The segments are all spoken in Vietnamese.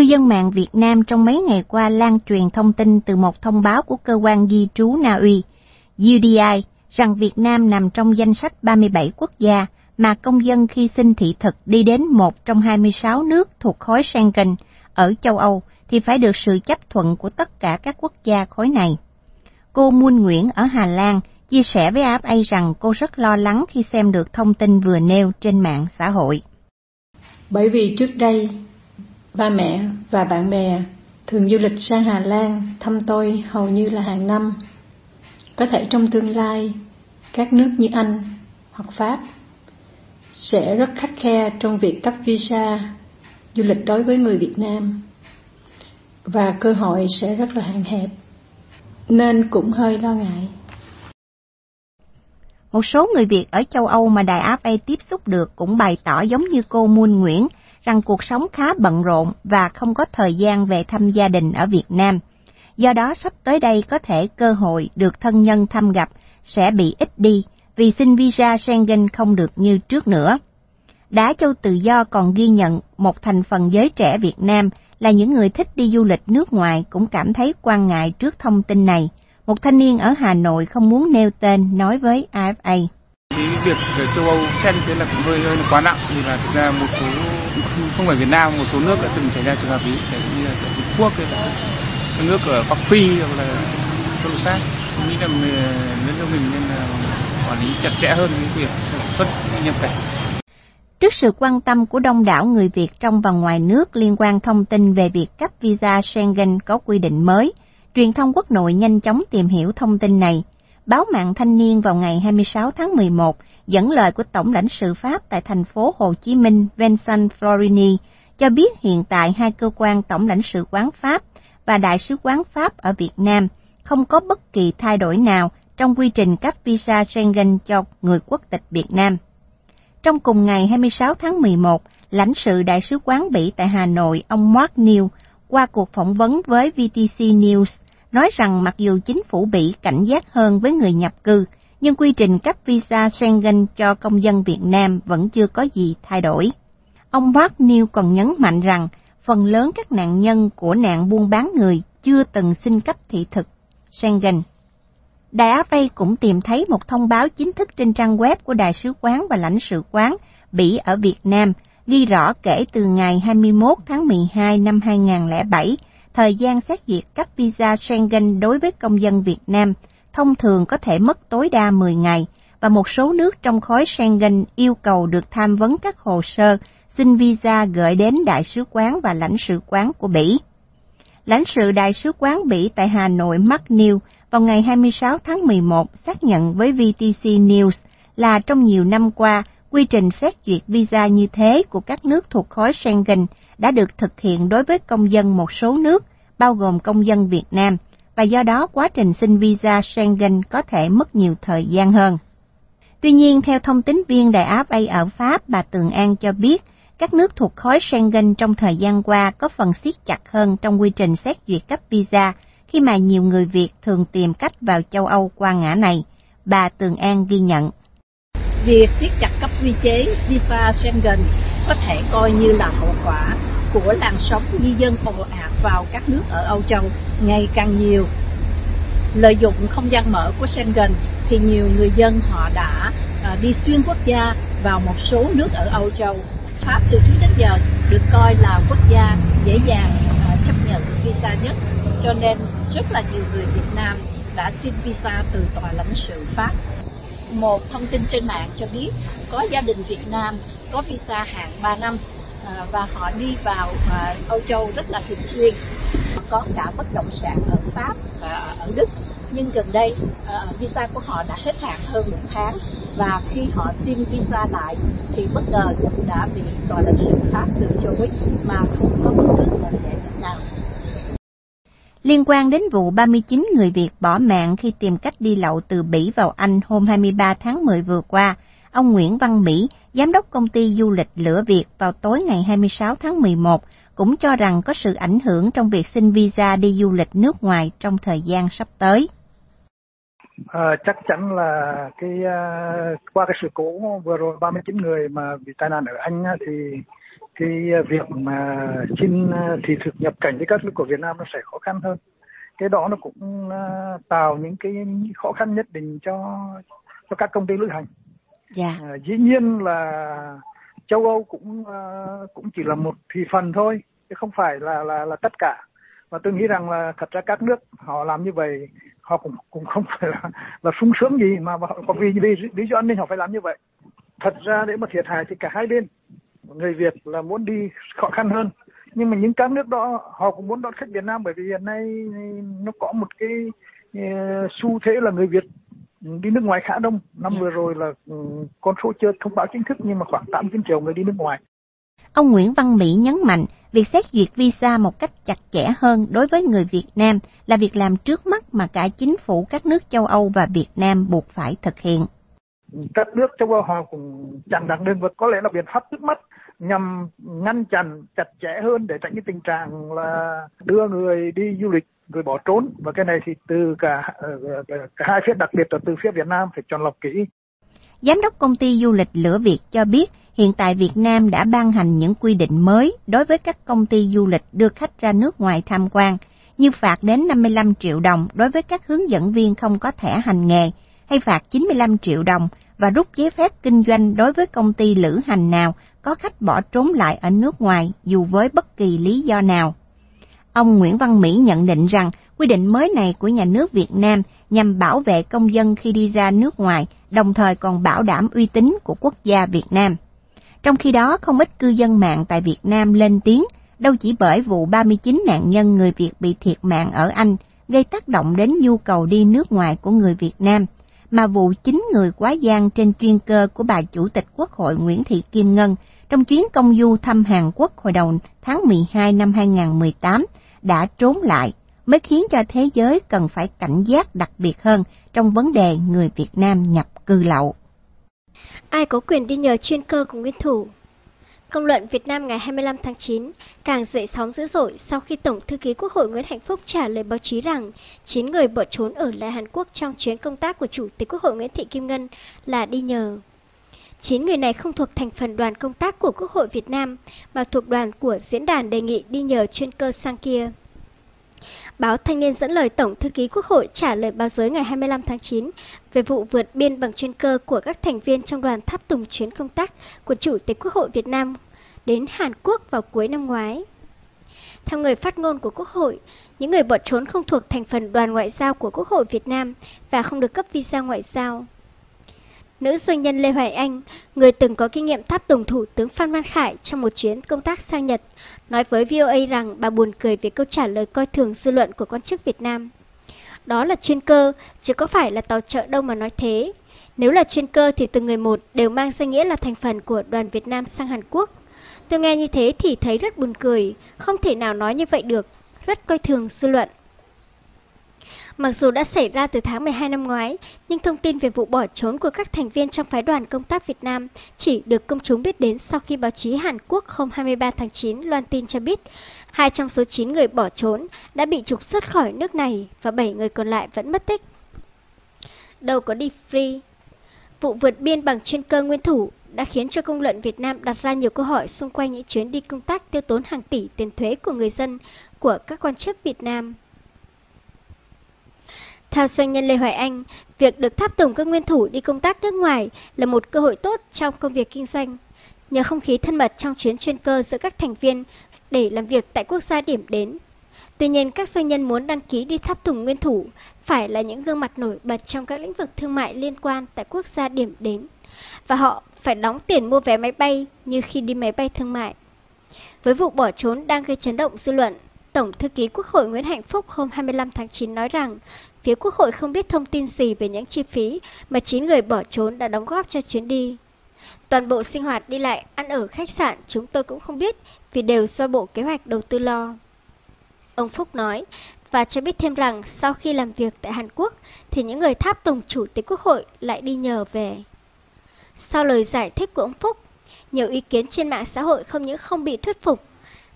Cư dân mạng Việt Nam trong mấy ngày qua lan truyền thông tin từ một thông báo của cơ quan di trú Na Uy, UDI, rằng Việt Nam nằm trong danh sách 37 quốc gia mà công dân khi xin thị thực đi đến một trong 26 nước thuộc khối Schengen ở châu Âu thì phải được sự chấp thuận của tất cả các quốc gia khối này. Cô Muôn Nguyễn ở Hà Lan chia sẻ với AFA rằng cô rất lo lắng khi xem được thông tin vừa nêu trên mạng xã hội. Bởi vì trước đây, ba mẹ và bạn bè thường du lịch sang Hà Lan thăm tôi hầu như là hàng năm. Có thể trong tương lai, các nước như Anh hoặc Pháp sẽ rất khắt khe trong việc cấp visa du lịch đối với người Việt Nam và cơ hội sẽ rất là hạn hẹp nên cũng hơi lo ngại. Một số người Việt ở châu Âu mà Đài Á A tiếp xúc được cũng bày tỏ giống như cô Muôn Nguyễn rằng cuộc sống khá bận rộn và không có thời gian về thăm gia đình ở Việt Nam. Do đó sắp tới đây có thể cơ hội được thân nhân thăm gặp sẽ bị ít đi vì xin visa Schengen không được như trước nữa. Đá Châu Tự Do còn ghi nhận một thành phần giới trẻ Việt Nam là những người thích đi du lịch nước ngoài cũng cảm thấy quan ngại trước thông tin này. Một thanh niên ở Hà Nội không muốn nêu tên nói với AFA. Cái việc về châu Âu xem thế là cũng hơi, hơi quá nặng vì là thực ra một số không phải Việt Nam một số nước đã từng xảy ra trường hợp ví như là Trung Quốc hay là các nước ở Bắc Phi hoặc là các nước khác tôi nghĩ là nước ờ, nước mình nên là quản lý chặt chẽ hơn cái việc sản xuất nhập cảnh Trước sự quan tâm của đông đảo người Việt trong và ngoài nước liên quan thông tin về việc cấp visa Schengen có quy định mới, truyền thông quốc nội nhanh chóng tìm hiểu thông tin này. Báo mạng Thanh niên vào ngày 26 tháng 11 dẫn lời của Tổng lãnh sự Pháp tại thành phố Hồ Chí Minh Vincent Florini cho biết hiện tại hai cơ quan Tổng lãnh sự quán Pháp và Đại sứ quán Pháp ở Việt Nam không có bất kỳ thay đổi nào trong quy trình cấp visa Schengen cho người quốc tịch Việt Nam. Trong cùng ngày 26 tháng 11, lãnh sự Đại sứ quán Bỉ tại Hà Nội ông Mark Neal qua cuộc phỏng vấn với VTC News nói rằng mặc dù chính phủ Bỉ cảnh giác hơn với người nhập cư, nhưng quy trình cấp visa Schengen cho công dân Việt Nam vẫn chưa có gì thay đổi. Ông Mark Neal còn nhấn mạnh rằng phần lớn các nạn nhân của nạn buôn bán người chưa từng xin cấp thị thực Schengen. Đài Á Ray cũng tìm thấy một thông báo chính thức trên trang web của Đại sứ quán và lãnh sự quán Bỉ ở Việt Nam, ghi rõ kể từ ngày 21 tháng 12 năm 2007, thời gian xét duyệt cấp visa Schengen đối với công dân Việt Nam thông thường có thể mất tối đa 10 ngày, và một số nước trong khối Schengen yêu cầu được tham vấn các hồ sơ xin visa gửi đến Đại sứ quán và lãnh sự quán của Bỉ. Lãnh sự Đại sứ quán Bỉ tại Hà Nội Mark New vào ngày 26 tháng 11 xác nhận với VTC News là trong nhiều năm qua, quy trình xét duyệt visa như thế của các nước thuộc khối Schengen đã được thực hiện đối với công dân một số nước, bao gồm công dân Việt Nam, và do đó quá trình xin visa Schengen có thể mất nhiều thời gian hơn. Tuy nhiên, theo thông tín viên đại Á A ở Pháp, bà Tường An cho biết, các nước thuộc khối Schengen trong thời gian qua có phần siết chặt hơn trong quy trình xét duyệt cấp visa khi mà nhiều người Việt thường tìm cách vào châu Âu qua ngã này, bà Tường An ghi nhận. Việc siết chặt cấp quy chế visa Schengen có thể coi như là hậu quả của làn sóng di dân ồ ạt vào các nước ở Âu Châu ngày càng nhiều. Lợi dụng không gian mở của Schengen thì nhiều người dân họ đã à, đi xuyên quốc gia vào một số nước ở Âu Châu. Pháp từ trước đến giờ được coi là quốc gia dễ dàng à, chấp nhận visa nhất, cho nên rất là nhiều người Việt Nam đã xin visa từ tòa lãnh sự Pháp. Một thông tin trên mạng cho biết có gia đình Việt Nam có visa hạn 3 năm à, và họ đi vào à, Âu Châu rất là thường xuyên. Có cả bất động sản ở Pháp và ở Đức. Nhưng gần đây à, visa của họ đã hết hạn hơn một tháng và khi họ xin visa lại thì bất ngờ cũng đã bị tòa lãnh sự Pháp từ chối mà không có bất cứ lời giải thích nào liên quan đến vụ 39 người Việt bỏ mạng khi tìm cách đi lậu từ Bỉ vào Anh hôm 23 tháng 10 vừa qua, ông Nguyễn Văn Mỹ, giám đốc công ty du lịch Lửa Việt vào tối ngày 26 tháng 11, cũng cho rằng có sự ảnh hưởng trong việc xin visa đi du lịch nước ngoài trong thời gian sắp tới. À, chắc chắn là cái uh, qua cái sự cố vừa rồi 39 người mà bị tai nạn ở Anh thì cái việc mà xin ờ, thị thực nhập cảnh với các nước của Việt Nam nó sẽ khó khăn hơn. Cái đó nó cũng uh, tạo những cái khó khăn nhất định cho cho các công ty lữ hành. Dạ. À, dĩ nhiên là châu Âu cũng uh, cũng chỉ là một thị phần thôi, chứ không phải là là là tất cả. Và tôi nghĩ rằng là thật ra các nước họ làm như vậy họ cũng cũng không phải là là sung sướng gì mà có vì vì lý do an ninh họ phải làm như vậy thật ra để mà thiệt hại thì cả hai bên người Việt là muốn đi khó khăn hơn nhưng mà những các nước đó họ cũng muốn đón khách Việt Nam bởi vì hiện nay nó có một cái uh, xu thế là người Việt đi nước ngoài khá đông. Năm vừa rồi là um, con số chưa thông báo chính thức nhưng mà khoảng 89 triệu người đi nước ngoài. Ông Nguyễn Văn Mỹ nhấn mạnh việc xét duyệt visa một cách chặt chẽ hơn đối với người Việt Nam là việc làm trước mắt mà cả chính phủ các nước châu Âu và Việt Nam buộc phải thực hiện. Các nước châu Âu họ cũng chặn đặt đơn vật có lẽ là biện pháp trước mắt nhằm ngăn chặn chặt chẽ hơn để tránh cái tình trạng là đưa người đi du lịch người bỏ trốn và cái này thì từ cả, ờ, cả hai phía đặc biệt là từ phía Việt Nam phải chọn lọc kỹ. Giám đốc công ty du lịch Lửa Việt cho biết hiện tại Việt Nam đã ban hành những quy định mới đối với các công ty du lịch đưa khách ra nước ngoài tham quan, như phạt đến 55 triệu đồng đối với các hướng dẫn viên không có thẻ hành nghề, hay phạt 95 triệu đồng và rút giấy phép kinh doanh đối với công ty lữ hành nào có khách bỏ trốn lại ở nước ngoài dù với bất kỳ lý do nào. Ông Nguyễn Văn Mỹ nhận định rằng quy định mới này của nhà nước Việt Nam nhằm bảo vệ công dân khi đi ra nước ngoài, đồng thời còn bảo đảm uy tín của quốc gia Việt Nam. Trong khi đó, không ít cư dân mạng tại Việt Nam lên tiếng, đâu chỉ bởi vụ 39 nạn nhân người Việt bị thiệt mạng ở Anh gây tác động đến nhu cầu đi nước ngoài của người Việt Nam, mà vụ chín người quá gian trên chuyên cơ của bà Chủ tịch Quốc hội Nguyễn Thị Kim Ngân trong chuyến công du thăm Hàn Quốc hồi đầu tháng 12 năm 2018 đã trốn lại, mới khiến cho thế giới cần phải cảnh giác đặc biệt hơn trong vấn đề người Việt Nam nhập cư lậu. Ai có quyền đi nhờ chuyên cơ của nguyên thủ? Công luận Việt Nam ngày 25 tháng 9 càng dậy sóng dữ dội sau khi Tổng thư ký Quốc hội Nguyễn Hạnh Phúc trả lời báo chí rằng 9 người bỏ trốn ở lại Hàn Quốc trong chuyến công tác của Chủ tịch Quốc hội Nguyễn Thị Kim Ngân là đi nhờ. 9 người này không thuộc thành phần đoàn công tác của Quốc hội Việt Nam, mà thuộc đoàn của diễn đàn đề nghị đi nhờ chuyên cơ sang kia. Báo Thanh niên dẫn lời Tổng Thư ký Quốc hội trả lời báo giới ngày 25 tháng 9 về vụ vượt biên bằng chuyên cơ của các thành viên trong đoàn tháp tùng chuyến công tác của Chủ tịch Quốc hội Việt Nam đến Hàn Quốc vào cuối năm ngoái. Theo người phát ngôn của Quốc hội, những người bỏ trốn không thuộc thành phần đoàn ngoại giao của Quốc hội Việt Nam và không được cấp visa ngoại giao. Nữ doanh nhân Lê Hoài Anh, người từng có kinh nghiệm tháp tùng Thủ tướng Phan Văn Khải trong một chuyến công tác sang Nhật, nói với VOA rằng bà buồn cười về câu trả lời coi thường dư luận của quan chức Việt Nam. Đó là chuyên cơ, chứ có phải là tàu chợ đâu mà nói thế. Nếu là chuyên cơ thì từng người một đều mang danh nghĩa là thành phần của đoàn Việt Nam sang Hàn Quốc. Tôi nghe như thế thì thấy rất buồn cười, không thể nào nói như vậy được, rất coi thường dư luận. Mặc dù đã xảy ra từ tháng 12 năm ngoái, nhưng thông tin về vụ bỏ trốn của các thành viên trong phái đoàn công tác Việt Nam chỉ được công chúng biết đến sau khi báo chí Hàn Quốc hôm 23 tháng 9 loan tin cho biết hai trong số 9 người bỏ trốn đã bị trục xuất khỏi nước này và 7 người còn lại vẫn mất tích. Đâu có đi free. Vụ vượt biên bằng chuyên cơ nguyên thủ đã khiến cho công luận Việt Nam đặt ra nhiều câu hỏi xung quanh những chuyến đi công tác tiêu tốn hàng tỷ tiền thuế của người dân của các quan chức Việt Nam. Theo doanh nhân Lê Hoài Anh, việc được tháp tùng các nguyên thủ đi công tác nước ngoài là một cơ hội tốt trong công việc kinh doanh. Nhờ không khí thân mật trong chuyến chuyên cơ giữa các thành viên để làm việc tại quốc gia điểm đến. Tuy nhiên, các doanh nhân muốn đăng ký đi tháp tùng nguyên thủ phải là những gương mặt nổi bật trong các lĩnh vực thương mại liên quan tại quốc gia điểm đến. Và họ phải đóng tiền mua vé máy bay như khi đi máy bay thương mại. Với vụ bỏ trốn đang gây chấn động dư luận, Tổng thư ký Quốc hội Nguyễn Hạnh Phúc hôm 25 tháng 9 nói rằng phía Quốc hội không biết thông tin gì về những chi phí mà 9 người bỏ trốn đã đóng góp cho chuyến đi. Toàn bộ sinh hoạt đi lại, ăn ở khách sạn chúng tôi cũng không biết vì đều do Bộ Kế hoạch Đầu tư lo. Ông Phúc nói và cho biết thêm rằng sau khi làm việc tại Hàn Quốc thì những người tháp tùng chủ tịch Quốc hội lại đi nhờ về. Sau lời giải thích của ông Phúc, nhiều ý kiến trên mạng xã hội không những không bị thuyết phục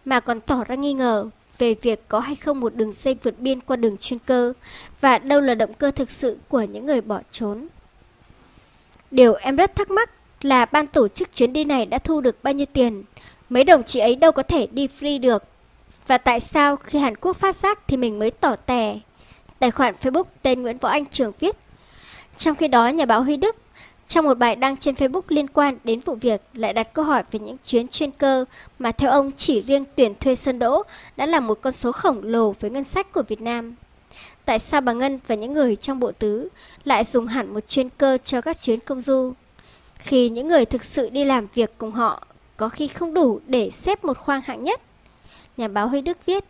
mà còn tỏ ra nghi ngờ về việc có hay không một đường dây vượt biên qua đường chuyên cơ và đâu là động cơ thực sự của những người bỏ trốn. Điều em rất thắc mắc là ban tổ chức chuyến đi này đã thu được bao nhiêu tiền, mấy đồng chí ấy đâu có thể đi free được. Và tại sao khi Hàn Quốc phát giác thì mình mới tỏ tè? Tài khoản Facebook tên Nguyễn Võ Anh Trường viết. Trong khi đó, nhà báo Huy Đức trong một bài đăng trên Facebook liên quan đến vụ việc lại đặt câu hỏi về những chuyến chuyên cơ mà theo ông chỉ riêng tuyển thuê sân đỗ đã là một con số khổng lồ với ngân sách của Việt Nam. Tại sao bà Ngân và những người trong bộ tứ lại dùng hẳn một chuyên cơ cho các chuyến công du? Khi những người thực sự đi làm việc cùng họ có khi không đủ để xếp một khoang hạng nhất. Nhà báo Huy Đức viết,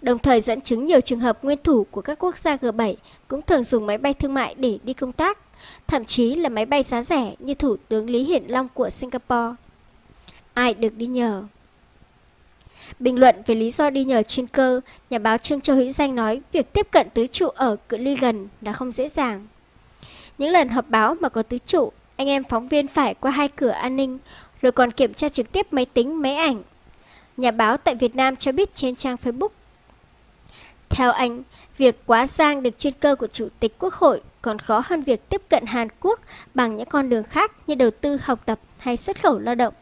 đồng thời dẫn chứng nhiều trường hợp nguyên thủ của các quốc gia G7 cũng thường dùng máy bay thương mại để đi công tác thậm chí là máy bay giá rẻ như Thủ tướng Lý Hiển Long của Singapore. Ai được đi nhờ? Bình luận về lý do đi nhờ chuyên cơ, nhà báo Trương Châu Hữu Danh nói việc tiếp cận tứ trụ ở cự ly gần là không dễ dàng. Những lần họp báo mà có tứ trụ, anh em phóng viên phải qua hai cửa an ninh, rồi còn kiểm tra trực tiếp máy tính, máy ảnh. Nhà báo tại Việt Nam cho biết trên trang Facebook. Theo anh, việc quá giang được chuyên cơ của Chủ tịch Quốc hội còn khó hơn việc tiếp cận Hàn Quốc bằng những con đường khác như đầu tư học tập hay xuất khẩu lao động.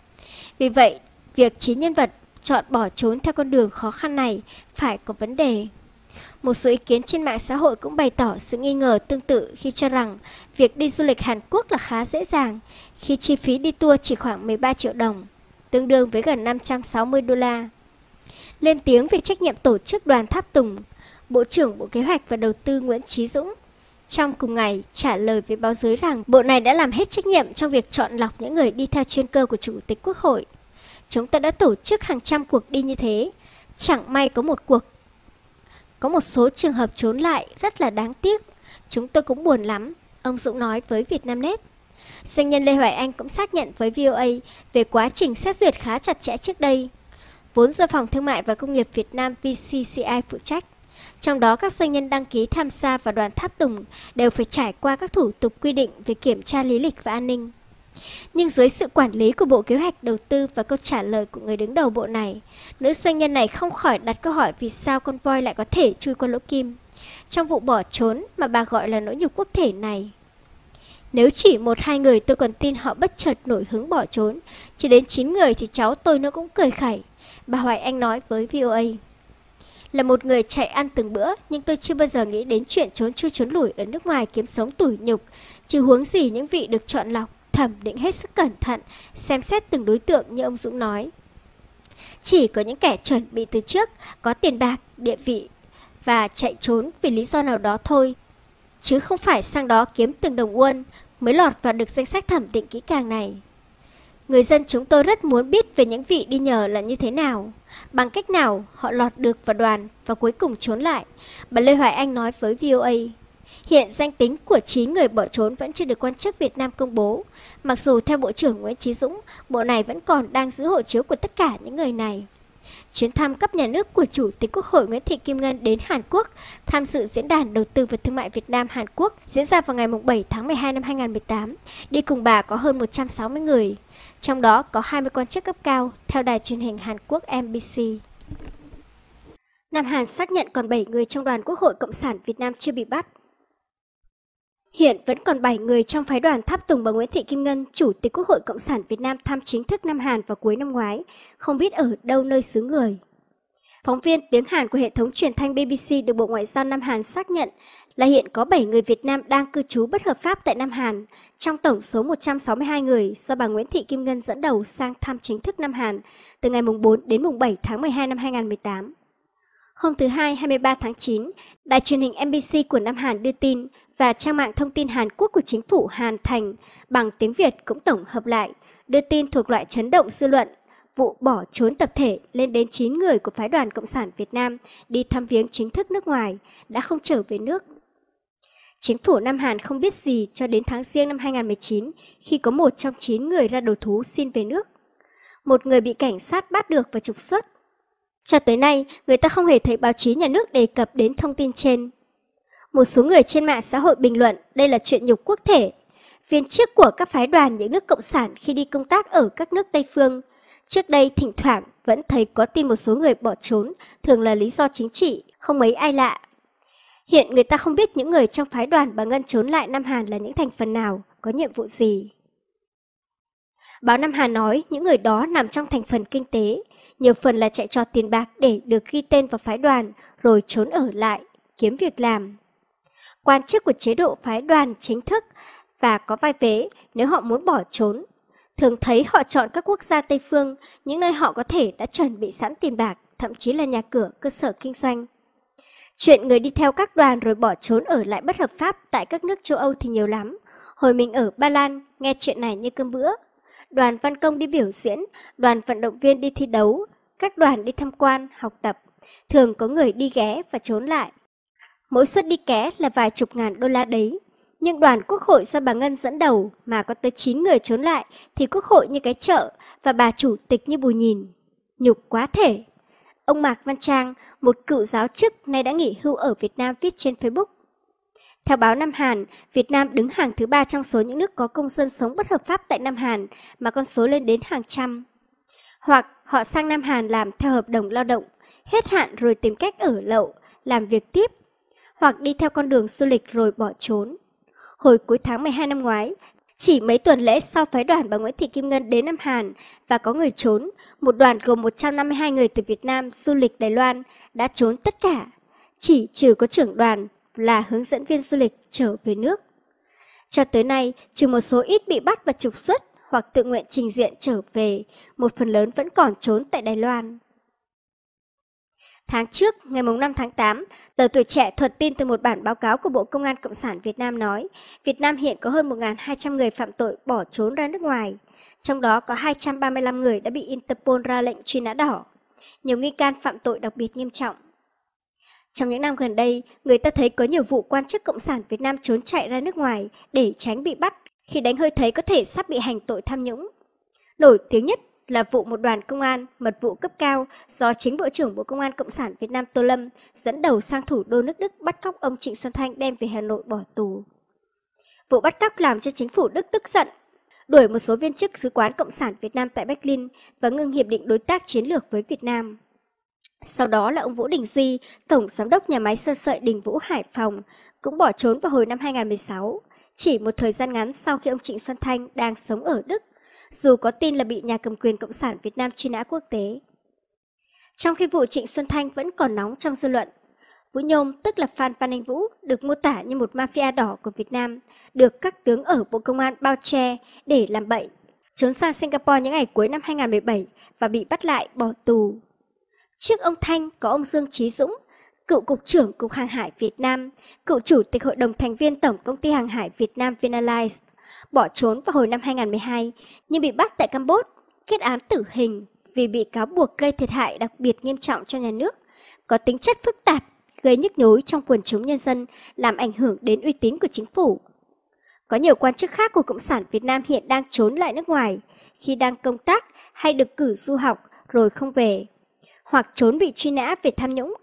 Vì vậy, việc chín nhân vật chọn bỏ trốn theo con đường khó khăn này phải có vấn đề. Một số ý kiến trên mạng xã hội cũng bày tỏ sự nghi ngờ tương tự khi cho rằng việc đi du lịch Hàn Quốc là khá dễ dàng khi chi phí đi tour chỉ khoảng 13 triệu đồng, tương đương với gần 560 đô la. Lên tiếng về trách nhiệm tổ chức đoàn Tháp Tùng, Bộ trưởng Bộ Kế hoạch và Đầu tư Nguyễn Trí Dũng trong cùng ngày, trả lời với báo giới rằng bộ này đã làm hết trách nhiệm trong việc chọn lọc những người đi theo chuyên cơ của Chủ tịch Quốc hội. Chúng ta đã tổ chức hàng trăm cuộc đi như thế, chẳng may có một cuộc. Có một số trường hợp trốn lại rất là đáng tiếc, chúng tôi cũng buồn lắm, ông Dũng nói với Vietnamnet. Doanh nhân Lê Hoài Anh cũng xác nhận với VOA về quá trình xét duyệt khá chặt chẽ trước đây, vốn do Phòng Thương mại và Công nghiệp Việt Nam VCCI phụ trách. Trong đó các doanh nhân đăng ký tham gia vào đoàn tháp tùng đều phải trải qua các thủ tục quy định về kiểm tra lý lịch và an ninh. Nhưng dưới sự quản lý của Bộ Kế hoạch Đầu tư và câu trả lời của người đứng đầu bộ này, nữ doanh nhân này không khỏi đặt câu hỏi vì sao con voi lại có thể chui qua lỗ kim. Trong vụ bỏ trốn mà bà gọi là nỗi nhục quốc thể này. Nếu chỉ một hai người tôi còn tin họ bất chợt nổi hứng bỏ trốn, chỉ đến 9 người thì cháu tôi nó cũng cười khẩy. Bà Hoài Anh nói với VOA. Là một người chạy ăn từng bữa, nhưng tôi chưa bao giờ nghĩ đến chuyện trốn chui trốn lủi ở nước ngoài kiếm sống tủi nhục, chứ huống gì những vị được chọn lọc, thẩm định hết sức cẩn thận, xem xét từng đối tượng như ông Dũng nói. Chỉ có những kẻ chuẩn bị từ trước, có tiền bạc, địa vị và chạy trốn vì lý do nào đó thôi, chứ không phải sang đó kiếm từng đồng won mới lọt vào được danh sách thẩm định kỹ càng này. Người dân chúng tôi rất muốn biết về những vị đi nhờ là như thế nào, bằng cách nào họ lọt được vào đoàn và cuối cùng trốn lại, bà Lê Hoài Anh nói với VOA. Hiện danh tính của 9 người bỏ trốn vẫn chưa được quan chức Việt Nam công bố, mặc dù theo Bộ trưởng Nguyễn Trí Dũng, bộ này vẫn còn đang giữ hộ chiếu của tất cả những người này. Chuyến thăm cấp nhà nước của Chủ tịch Quốc hội Nguyễn Thị Kim Ngân đến Hàn Quốc tham dự Diễn đàn Đầu tư và Thương mại Việt Nam Hàn Quốc diễn ra vào ngày 7 tháng 12 năm 2018. Đi cùng bà có hơn 160 người, trong đó có 20 quan chức cấp cao, theo đài truyền hình Hàn Quốc MBC. Nam Hàn xác nhận còn 7 người trong đoàn Quốc hội Cộng sản Việt Nam chưa bị bắt. Hiện vẫn còn 7 người trong phái đoàn tháp tùng bà Nguyễn Thị Kim Ngân, Chủ tịch Quốc hội Cộng sản Việt Nam thăm chính thức Nam Hàn vào cuối năm ngoái, không biết ở đâu nơi xứ người. Phóng viên tiếng Hàn của hệ thống truyền thanh BBC được Bộ Ngoại giao Nam Hàn xác nhận là hiện có 7 người Việt Nam đang cư trú bất hợp pháp tại Nam Hàn, trong tổng số 162 người do bà Nguyễn Thị Kim Ngân dẫn đầu sang thăm chính thức Nam Hàn từ ngày 4 đến mùng 7 tháng 12 năm 2018. Hôm thứ Hai 23 tháng 9, đài truyền hình MBC của Nam Hàn đưa tin và trang mạng thông tin Hàn Quốc của chính phủ Hàn Thành bằng tiếng Việt cũng tổng hợp lại, đưa tin thuộc loại chấn động dư luận, vụ bỏ trốn tập thể lên đến 9 người của phái đoàn Cộng sản Việt Nam đi thăm viếng chính thức nước ngoài, đã không trở về nước. Chính phủ Nam Hàn không biết gì cho đến tháng riêng năm 2019 khi có một trong 9 người ra đầu thú xin về nước. Một người bị cảnh sát bắt được và trục xuất. Cho tới nay, người ta không hề thấy báo chí nhà nước đề cập đến thông tin trên. Một số người trên mạng xã hội bình luận đây là chuyện nhục quốc thể. Viên chức của các phái đoàn những nước cộng sản khi đi công tác ở các nước Tây phương, trước đây thỉnh thoảng vẫn thấy có tin một số người bỏ trốn, thường là lý do chính trị, không mấy ai lạ. Hiện người ta không biết những người trong phái đoàn bà Ngân trốn lại Nam Hàn là những thành phần nào, có nhiệm vụ gì. Báo Nam Hà nói những người đó nằm trong thành phần kinh tế, nhiều phần là chạy trò tiền bạc để được ghi tên vào phái đoàn rồi trốn ở lại, kiếm việc làm. Quan chức của chế độ phái đoàn chính thức và có vai vế nếu họ muốn bỏ trốn. Thường thấy họ chọn các quốc gia Tây Phương, những nơi họ có thể đã chuẩn bị sẵn tiền bạc, thậm chí là nhà cửa, cơ sở kinh doanh. Chuyện người đi theo các đoàn rồi bỏ trốn ở lại bất hợp pháp tại các nước châu Âu thì nhiều lắm. Hồi mình ở Ba Lan, nghe chuyện này như cơm bữa. Đoàn văn công đi biểu diễn, đoàn vận động viên đi thi đấu, các đoàn đi tham quan, học tập. Thường có người đi ghé và trốn lại. Mỗi suất đi ké là vài chục ngàn đô la đấy. Nhưng đoàn quốc hội do bà Ngân dẫn đầu mà có tới 9 người trốn lại thì quốc hội như cái chợ và bà chủ tịch như bù nhìn. Nhục quá thể. Ông Mạc Văn Trang, một cựu giáo chức nay đã nghỉ hưu ở Việt Nam viết trên Facebook. Theo báo Nam Hàn, Việt Nam đứng hàng thứ ba trong số những nước có công dân sống bất hợp pháp tại Nam Hàn, mà con số lên đến hàng trăm. Hoặc họ sang Nam Hàn làm theo hợp đồng lao động, hết hạn rồi tìm cách ở lậu, làm việc tiếp, hoặc đi theo con đường du lịch rồi bỏ trốn. Hồi cuối tháng 12 năm ngoái, chỉ mấy tuần lễ sau phái đoàn bà Nguyễn Thị Kim Ngân đến Nam Hàn và có người trốn, một đoàn gồm 152 người từ Việt Nam du lịch Đài Loan đã trốn tất cả. Chỉ trừ có trưởng đoàn là hướng dẫn viên du lịch trở về nước. Cho tới nay, trừ một số ít bị bắt và trục xuất hoặc tự nguyện trình diện trở về, một phần lớn vẫn còn trốn tại Đài Loan. Tháng trước, ngày 5 tháng 8, tờ Tuổi Trẻ thuật tin từ một bản báo cáo của Bộ Công an Cộng sản Việt Nam nói, Việt Nam hiện có hơn 1.200 người phạm tội bỏ trốn ra nước ngoài, trong đó có 235 người đã bị Interpol ra lệnh truy nã đỏ. Nhiều nghi can phạm tội đặc biệt nghiêm trọng. Trong những năm gần đây, người ta thấy có nhiều vụ quan chức Cộng sản Việt Nam trốn chạy ra nước ngoài để tránh bị bắt khi đánh hơi thấy có thể sắp bị hành tội tham nhũng. Nổi tiếng nhất là vụ một đoàn công an mật vụ cấp cao do chính Bộ trưởng Bộ Công an Cộng sản Việt Nam Tô Lâm dẫn đầu sang thủ đô nước Đức bắt cóc ông Trịnh Xuân Thanh đem về Hà Nội bỏ tù. Vụ bắt cóc làm cho chính phủ Đức tức giận, đuổi một số viên chức sứ quán Cộng sản Việt Nam tại Berlin và ngừng hiệp định đối tác chiến lược với Việt Nam. Sau đó là ông Vũ Đình Duy, Tổng Giám đốc nhà máy sơ sợi Đình Vũ Hải Phòng, cũng bỏ trốn vào hồi năm 2016, chỉ một thời gian ngắn sau khi ông Trịnh Xuân Thanh đang sống ở Đức, dù có tin là bị nhà cầm quyền Cộng sản Việt Nam truy nã quốc tế. Trong khi vụ Trịnh Xuân Thanh vẫn còn nóng trong dư luận, Vũ Nhôm, tức là Phan Phan Anh Vũ, được mô tả như một mafia đỏ của Việt Nam, được các tướng ở Bộ Công an bao che để làm bậy, trốn sang Singapore những ngày cuối năm 2017 và bị bắt lại bỏ tù. Trước ông Thanh có ông Dương Trí Dũng, cựu Cục trưởng Cục Hàng hải Việt Nam, cựu Chủ tịch Hội đồng thành viên Tổng Công ty Hàng hải Việt Nam Vinalize, bỏ trốn vào hồi năm 2012 nhưng bị bắt tại Campuchia, kết án tử hình vì bị cáo buộc gây thiệt hại đặc biệt nghiêm trọng cho nhà nước, có tính chất phức tạp, gây nhức nhối trong quần chúng nhân dân, làm ảnh hưởng đến uy tín của chính phủ. Có nhiều quan chức khác của Cộng sản Việt Nam hiện đang trốn lại nước ngoài, khi đang công tác hay được cử du học rồi không về hoặc trốn bị truy nã về tham nhũng,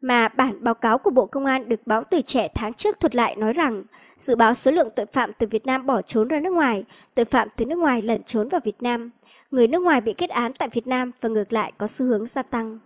mà bản báo cáo của Bộ Công an được báo Tuổi Trẻ tháng trước thuật lại nói rằng dự báo số lượng tội phạm từ Việt Nam bỏ trốn ra nước ngoài, tội phạm từ nước ngoài lẩn trốn vào Việt Nam, người nước ngoài bị kết án tại Việt Nam và ngược lại có xu hướng gia tăng.